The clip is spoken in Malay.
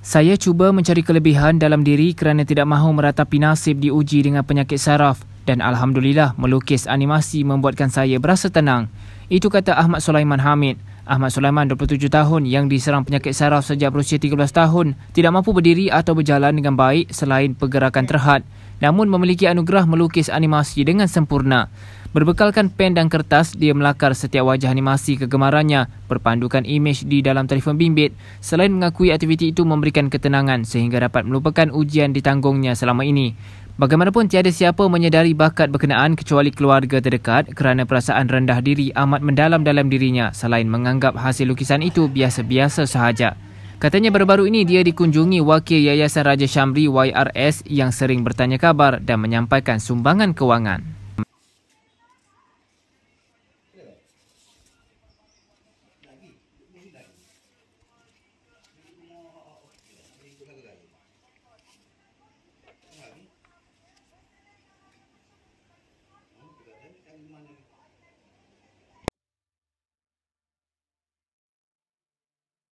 Saya cuba mencari kelebihan dalam diri kerana tidak mahu meratapi nasib diuji dengan penyakit saraf dan Alhamdulillah melukis animasi membuatkan saya berasa tenang. Itu kata Ahmad Sulaiman Hamid. Ahmad Sulaiman 27 tahun yang diserang penyakit saraf sejak berusia 13 tahun tidak mampu berdiri atau berjalan dengan baik selain pergerakan terhad namun memiliki anugerah melukis animasi dengan sempurna. Berbekalkan pen dan kertas, dia melakar setiap wajah animasi kegemarannya berpandukan imej di dalam telefon bimbit selain mengakui aktiviti itu memberikan ketenangan sehingga dapat melupakan ujian ditanggungnya selama ini. Bagaimanapun tiada siapa menyedari bakat berkenaan kecuali keluarga terdekat kerana perasaan rendah diri amat mendalam dalam dirinya selain menganggap hasil lukisan itu biasa-biasa sahaja. Katanya baru-baru ini dia dikunjungi wakil Yayasan Raja Syamri YRS yang sering bertanya kabar dan menyampaikan sumbangan kewangan.